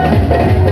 Thank you.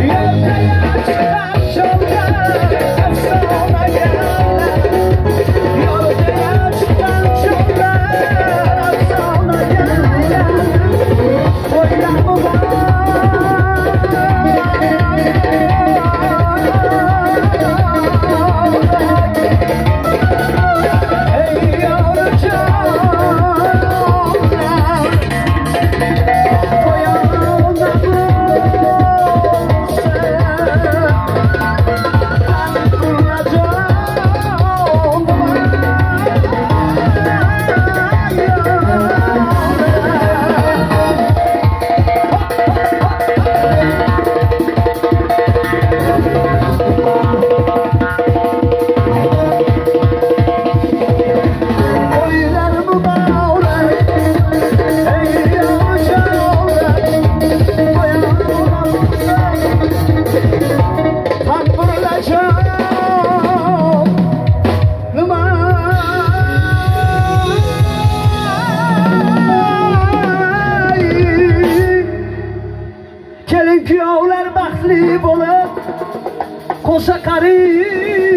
Kuyovlar baxtli bo'lib qo'sha qarib